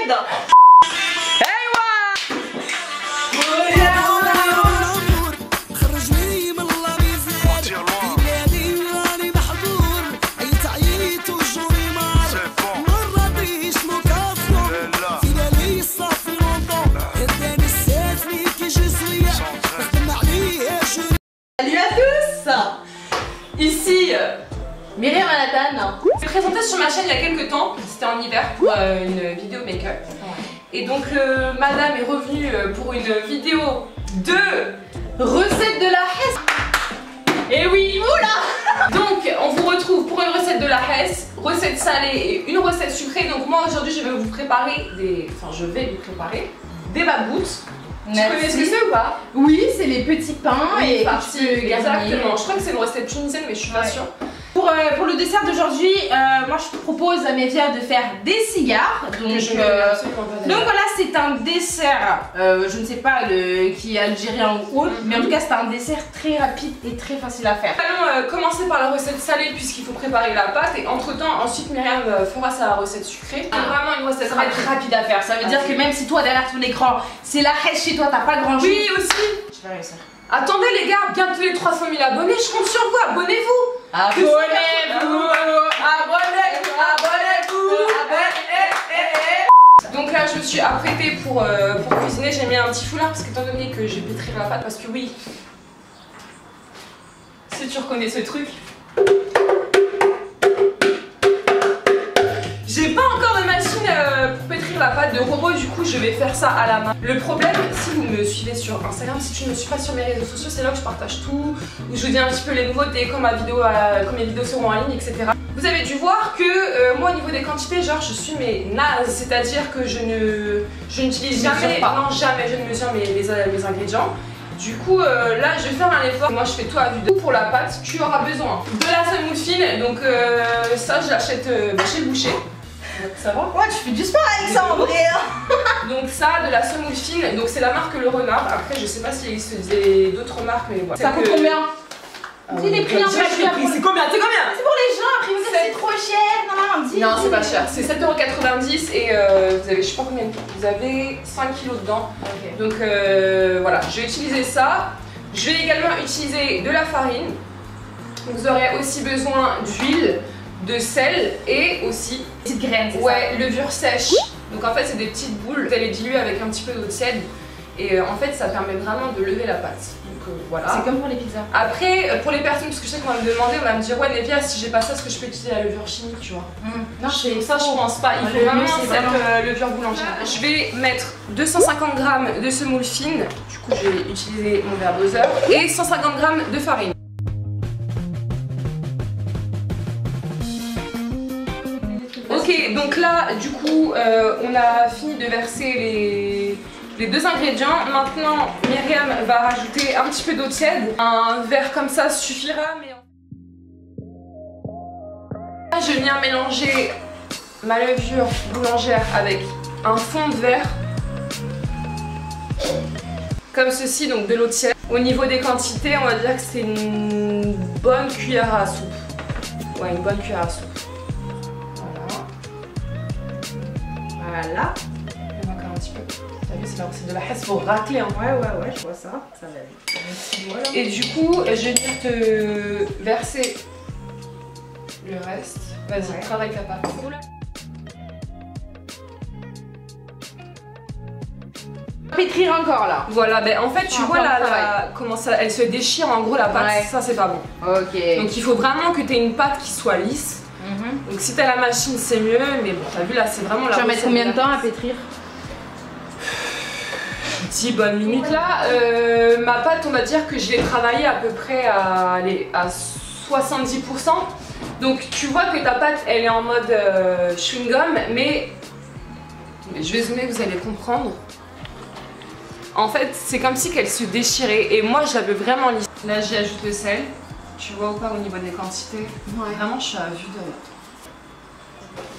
بيضة أيوة. Ici, Myriam Manhattan. Je présenté sur ma chaîne il y a quelques temps, c'était en hiver pour euh, une vidéo make-up. Et donc euh, madame est revenue euh, pour une vidéo de recettes de la Hesse. Et oui, oula Donc on vous retrouve pour une recette de la Hesse, recette salée et une recette sucrée. Donc moi aujourd'hui je vais vous préparer des... Enfin je vais vous préparer des babouts. Tu connais ce que c'est ou pas? Oui, c'est les petits pains Oui, et parti, que tu peux exactement. Je crois que c'est une recette tunisienne mais je suis pas Ouais. sûre. Pour, euh, pour le dessert d'aujourd'hui, euh, moi je propose à Mévia de faire des cigares. Donc, euh, donc voilà, c'est un dessert, je ne sais pas le, qui est algérien ou autre, mais en tout cas c'est un dessert très rapide et très facile à faire. Allons commencer par la recette salée puisqu'il faut préparer la pâte et entre temps ensuite Myriam fera sa recette sucrée. C'est Ah. vraiment une recette Ça va être rapide à faire, ça veut dire que même si toi derrière ton écran c'est la hache chez toi, t'as pas grand chose. Oui aussi je vais réussir. Attendez les gars, bientôt les 300 000 abonnés, je compte sur vous, abonnez-vous Abonnez-vous Abonnez-vous Abonnez-vous. Donc là je me suis apprêtée pour, euh, pour cuisiner, j'ai mis un petit foulard parce qu'étant donné que je vais pétrir la pâte parce que oui, si tu reconnais ce truc, J'ai pas euh, la pâte de robot, du coup je vais faire ça à la main. Le problème, si vous me suivez sur Instagram, si tu ne me suis pas sur mes réseaux sociaux, c'est là que je partage tout, où je vous dis un petit peu les nouveautés, quand, ma vidéo, euh, quand mes vidéos seront en ligne, etc. Vous avez dû voir que euh, moi au niveau des quantités, genre je suis mais naze, c'est-à-dire que je ne je n'utilise jamais, non jamais, je ne mesure mes, mes ingrédients. Du coup, euh, là, je vais faire un effort. Moi, je fais tout à vue de Pour la pâte, tu auras besoin de la semoule fine. Donc, euh, ça, je l'achète euh, chez le boucher. Ça va Ouais, tu fais du sport avec ça en vrai. Donc ça, de la semoule fine, donc c'est la marque Le Renard. Après, je sais pas s'il existe d'autres marques, mais voilà. Ça coûte combien Euh, Dis les prix pris. après. C'est combien C'est combien C'est pour les gens, après vous c'est trop cher, non non, Non, c'est pas cher. C'est 7,90€ et euh, vous avez, je sais pas combien, vous avez 5 kilos dedans. Donc euh, voilà, je vais utiliser ça. Je vais également utiliser de la farine. Vous aurez aussi besoin d'huile, de sel et aussi Petite graine, c'est Ouais, levure sèche. Donc en fait, c'est des petites boules. Vous allez diluer avec un petit peu d'eau tiède. Et euh, en fait, ça permet vraiment de lever la pâte. Donc euh, ça. voilà. C'est comme pour les pizzas. Après, euh, pour les personnes, parce que je sais qu'on va me demander, on va me dire, ouais, Nevia, si j'ai pas ça, est-ce que je peux utiliser la levure chimique, tu vois? Non, je ça, je pense pas. Il Ouais, faut vraiment cette euh, levure boulangère. Je vais mettre 250 g de semoule fine. Du coup, je vais utiliser mon verre doseur. Et 150 g de farine. Donc là, du coup, euh, on a fini de verser les, les deux ingrédients. Maintenant, Myriam va rajouter un petit peu d'eau tiède. Un verre comme ça suffira, mais... Là, je viens mélanger ma levure boulangère avec un fond de verre. Comme ceci, donc de l'eau tiède. Au niveau des quantités, on va dire que c'est une bonne cuillère à soupe. Ouais, une bonne cuillère à soupe. Voilà. Voilà. Il y en a encore un petit peu. T'as vu, c'est de la hesse pour racler. Hein. Ouais, ouais, ouais, je vois ça. Ça. Et du coup, je vais venir te verser le reste. Vas-y, Ouais. travaille ta pâte. Pétrir encore là. Voilà, ben en fait, tu vois là, la- comment ça, elle se déchire en gros la pâte. Ouais. Ça, c'est pas bon. Ok. Donc il faut vraiment que tu aies une pâte qui soit lisse. Mhm. Donc si t'as la machine, c'est mieux. Mais bon, t'as vu là, c'est vraiment la. Tu vas mettre combien de temps à pétrir? 10 bonnes minutes. Là, euh, ma pâte, on va dire que je l'ai travaillée à peu près à, allez, à 70%. Donc tu vois que ta pâte, elle est en mode euh, chewing-gum, mais mais je vais zoomer, vous allez comprendre. En fait, c'est comme si qu'elle se déchirait et moi, je la veux vraiment lisse. Là, j'y ajoute le sel. Tu vois ou pas au niveau des quantités Ouais. Vraiment, je suis à vue de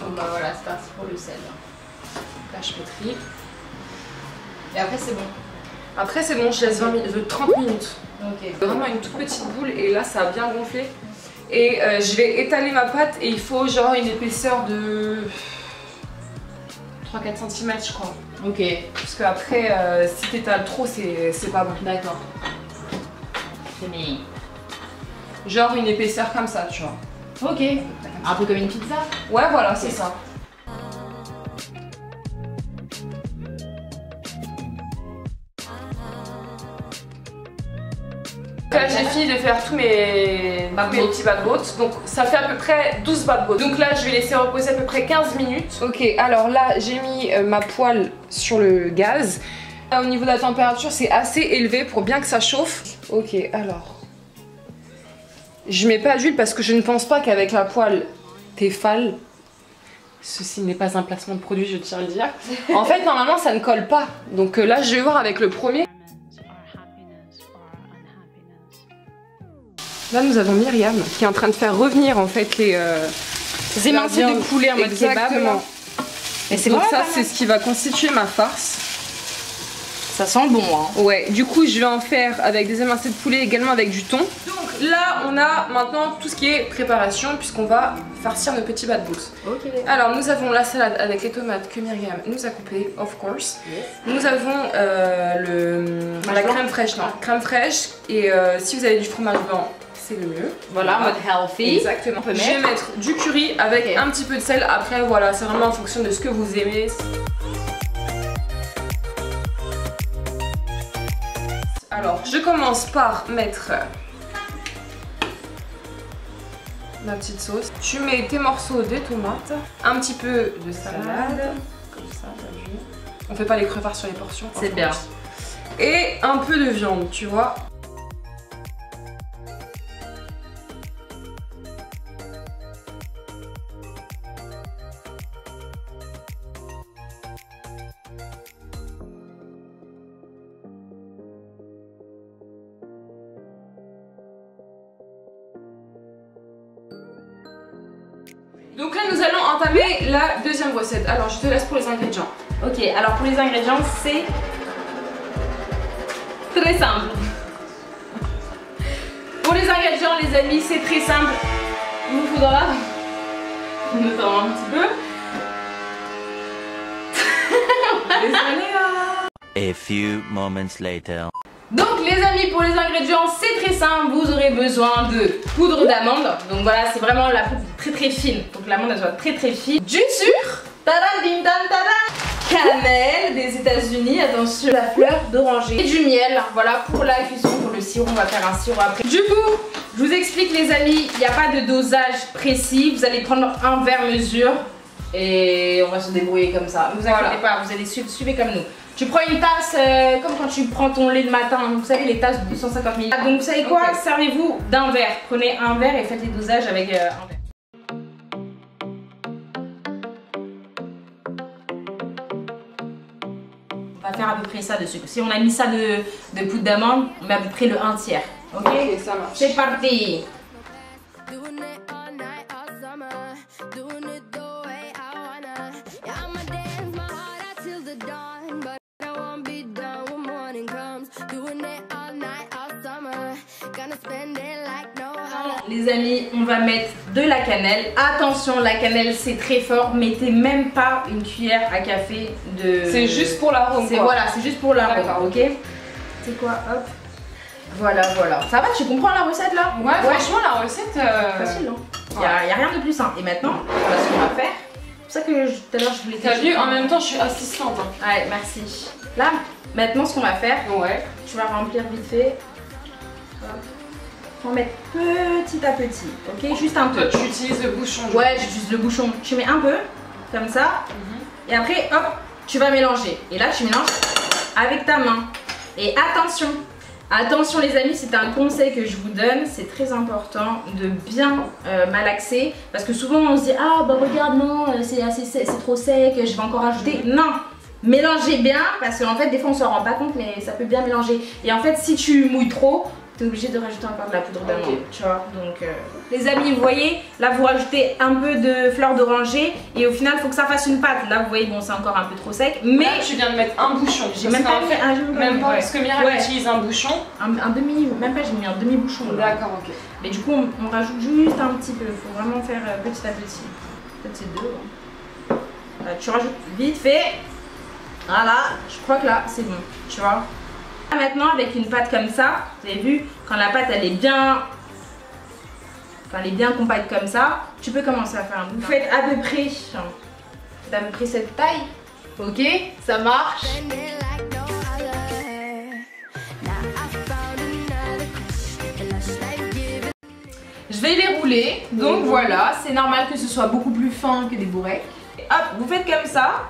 Bon bah voilà, c'est parti pour le sel. Là, je pétris. Et après c'est bon. Après, c'est bon, je laisse 20 minutes, 30 minutes. Ok. Vraiment une toute petite boule et là ça a bien gonflé. Et euh, je vais étaler ma pâte et il faut genre une épaisseur de 3-4 cm je crois. Ok, Parce que après, euh, si t'étales trop, c'est c'est pas bon. d'accord. Genre une épaisseur comme ça, tu vois. Ok, un peu comme une pizza. Ouais, voilà, c'est ça. Là, j'ai fini de faire tous mes, mes petits bad boats. Donc, ça fait à peu près 12 bad boats. Donc là, je vais laisser reposer à peu près 15 minutes. Ok, alors là, j'ai mis euh, ma poêle sur le gaz. Là, au niveau de la température, c'est assez élevé pour bien que ça chauffe. Ok, alors. Je mets pas d'huile parce que je ne pense pas qu'avec la poêle Tefal, ceci n'est pas un placement de produit, je tiens à le dire. En fait, normalement, ça ne colle pas. Donc euh, là, je vais voir avec le premier. Là, nous avons Myriam qui est en train de faire revenir en fait les, euh, Les émincés de poulet en mode kebab. Exactement. Et c'est Donc ça, c'est ce qui va constituer ma farce. Ça sent bon, hein. Ouais, du coup, je vais en faire avec des émincés de poulet, également avec du thon. Là, on a maintenant tout ce qui est préparation, puisqu'on va farcir nos petits bad boots. Ok. Alors, nous avons la salade avec les tomates que Myriam nous a coupées, of course. Nous avons euh, le, la blanc. crème fraîche, non, crème fraîche. Et euh, si vous avez du fromage blanc, c'est le mieux. Voilà, mode healthy. Exactement. Je vais mettre. du curry avec un petit peu de sel. Après, voilà, c'est vraiment en fonction de ce que vous aimez. Alors, je commence par mettre ma petite sauce. Tu mets tes morceaux de tomates, un petit peu de salade, comme ça, t'as vu. On fait pas les crevards sur les portions. C'est bien. Et un peu de viande, tu vois. Donc là, nous allons entamer la deuxième recette. Alors, je te laisse pour les ingrédients. Ok, alors pour les ingrédients, c'est très simple. Pour les ingrédients, les amis, c'est très simple. Il vous faudra notamment un petit peu. Désolée. hein. A few moments later. Donc les amis, pour les ingrédients, c'est très simple. Vous aurez besoin de poudre d'amande. Donc voilà, c'est vraiment la poudre très très fine. Faut que l'amande elle soit très très fine. Du sucre. Tadam, dim, dam, tadam. Cannelle des États-Unis, attention, la fleur d'oranger. Et du miel, voilà pour la cuisson, pour le sirop, on va faire un sirop après. Du coup, je vous explique les amis, il n'y a pas de dosage précis. Vous allez prendre un verre mesure et on va se débrouiller comme ça. Ne vous Voilà. inquiétez pas, vous allez suivre, suivez comme nous. Tu prends une tasse, euh, comme quand tu prends ton lait le matin, vous savez les tasses de 250 ml. Ah, donc vous savez quoi? Servez-vous d'un verre. Prenez un verre et faites les dosages avec euh, un verre. On va faire à peu près ça de sucre. Si on a mis ça de, de poudre d'amande, on met à peu près le 1 tiers. Ok? Ok, ça marche. C'est parti Les amis, on va mettre de la cannelle. Attention, la cannelle c'est très fort. Mettez même pas une cuillère à café de. C'est juste pour l'arôme. Voilà, c'est juste pour l'arôme, ok C'est quoi Hop. Voilà, voilà. Ça va, tu comprends la recette là Ouais, franchement, la recette. euh, Facile, hein Il y, a rien de plus simple. Et maintenant, voilà ce qu'on va faire. C'est pour ça que tout à l'heure je voulais T'as vu, en même temps, je suis assistante. hein. Ouais, merci. Là, maintenant ce qu'on va faire, Ouais. tu vas remplir vite fait. Hop. On va mettre petit à petit, ok? Juste un peu. Toi, tu utilises le bouchon. Ouais, j'utilise le bouchon. Tu mets un peu, comme ça. Et après, hop, tu vas mélanger. Et là, tu mélanges avec ta main. Et attention, attention les amis, c'est un conseil que je vous donne. C'est très important de bien euh, malaxer. Parce que souvent, on se dit, ah bah regarde, non, euh, c'est trop sec, je vais encore ajouter. Non Mélangez bien, parce qu'en fait, des fois, on s'en rend pas compte, mais ça peut bien mélanger. Et en fait, si tu mouilles trop, t'es obligé de rajouter encore de la poudre d'amande, Ok. tu vois. Donc, euh, les amis, vous voyez, là, vous rajoutez un peu de fleur d'oranger, et au final, il faut que ça fasse une pâte. Là, vous voyez, bon, c'est encore un peu trop sec, mais Là, tu viens de mettre un bouchon. j'ai même pas mis fait, un, même pas Même pas, ouais. parce que Ouais. utilise un bouchon. un, un demi, même pas, j'ai mis un demi-bouchon. D'accord, ok. Mais du coup, on, on rajoute juste un petit peu. Faut vraiment faire euh, petit à petit. Peut-être c'est deux. hein. Là, tu rajoutes vite fait. Voilà, je crois que là, c'est bon, tu vois. Là, maintenant, avec une pâte comme ça, vous avez vu, quand la pâte, elle est bien... Enfin, elle est bien compacte comme ça, tu peux commencer à faire un bout. Vous faites à peu près... Faites à peu près cette taille. Ok, ça marche. Je vais les rouler. Donc voilà, c'est normal que ce soit beaucoup plus fin que des bourrecs. Hop, vous faites comme ça.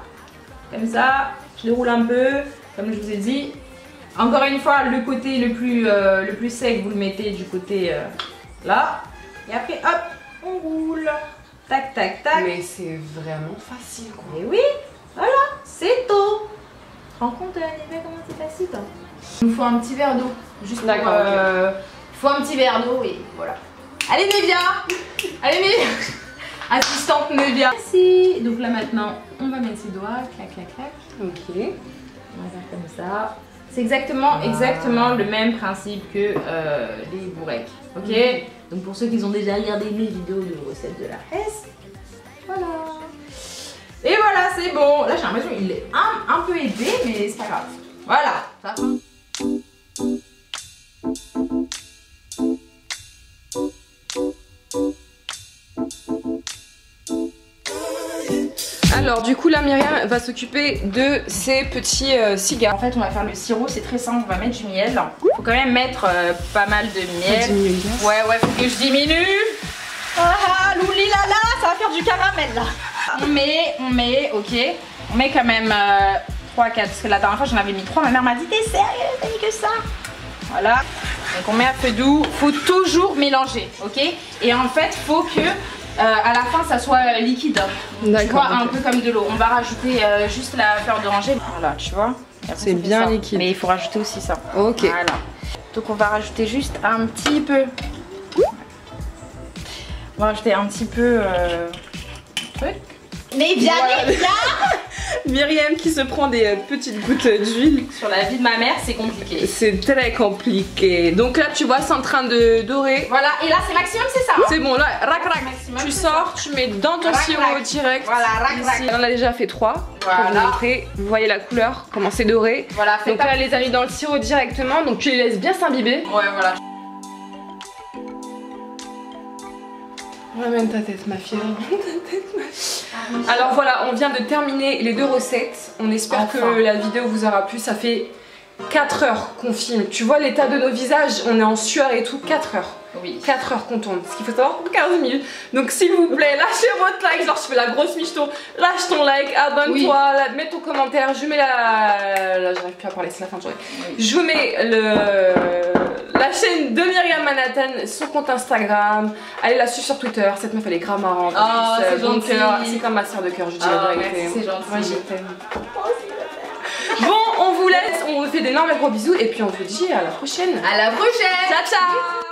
Comme ça, je les roule un peu, comme je vous ai dit. Encore une fois, le côté le plus, euh, le plus sec, vous le mettez du côté euh, là. Et après, hop, on roule. Tac, tac, tac. Mais c'est vraiment facile quoi. Et oui, voilà, c'est te rends compte l'animé comment c'est facile hein Il nous faut un petit verre d'eau. Juste pour, euh, faut un petit verre d'eau et voilà. Allez Nevia Allez Nevia Assistante Nevia. Merci. Donc là maintenant, on va mettre ses doigts, clac, clac, clac. Ok. On va faire comme ça. C'est exactement, exactement le même principe que euh, les bourrecs. Ok? Donc pour ceux qui ont déjà regardé mes vidéos de recettes de la Hesse, voilà. Et voilà, c'est bon. Là j'ai l'impression qu'il est un, un peu aidé, mais c'est pas grave. Voilà. Ça. Alors du coup là Myriam va s'occuper de ces petits euh, cigares. En fait, on va faire le sirop, c'est très simple. On va mettre du miel. Faut quand même mettre euh, pas mal de miel. Ouais, ouais, faut que je diminue. Ah, louli là là, ça va faire du caramel là. On met, on met, ok. On met quand même 3, 4. Parce que la dernière fois, j'en avais mis 3. Ma mère m'a dit, t'es sérieux, t'as mis que ça Voilà. Donc on met à feu doux. Faut toujours mélanger, ok Et en fait, faut que euh, à la fin, ça soit euh, liquide. Tu D'accord, vois, un ok. peu comme de l'eau. On va rajouter euh, juste la fleur d'oranger. Voilà, tu vois. C'est bien ça. liquide. Mais il faut rajouter aussi ça. Ok. Voilà. Donc on va rajouter juste un petit peu. On va rajouter un petit peu. Euh... Truc. Mais viens Voilà. là Myriam qui se prend des euh, petites gouttes d'huile. Sur la vie de ma mère, c'est compliqué. C'est très compliqué. Donc là tu vois c'est en train de dorer. Voilà, et là c'est maximum, c'est ça. hein C'est bon là, rac rac. Maximum, Tu sors, tu mets dans ton Rac, sirop rac. direct. Voilà, rac, rac. Ici. On en a déjà fait trois. Pour Voilà. vous montrer. Vous voyez la couleur, comment c'est doré. Voilà, Donc là, elle les a mis dans le sirop directement, donc tu les laisses bien s'imbiber. Ouais, voilà. Ramène ta tête, ma fille. Alors voilà, on vient de terminer les deux recettes. On espère Enfin. que la vidéo vous aura plu. Ça fait 4 heures qu'on filme. Tu vois l'état de nos visages, on est en sueur et tout. 4 heures. Oui. 4 heures qu'on tourne. Ce qu'il faut savoir, 15 minutes. Donc s'il vous plaît, lâchez votre like. Genre, je fais la grosse michto. Lâche ton like, abonne-toi, mets ton commentaire. Je mets la. Là, j'arrive plus à parler, c'est la fin de journée. Je vous mets le... la chaîne de Myriam Manhattan, son compte Instagram. Allez la suivre sur Twitter. Cette meuf, elle est grave marrante. Oh, Elle c'est bon cœur. C'est comme ma soeur de cœur, je dis Oh, la vérité. c'est gentil. Moi, je t'aime. Bon, on vous laisse. On vous fait d'énormes gros bisous. Et puis, on vous dit à la prochaine. À la prochaine Ciao, ciao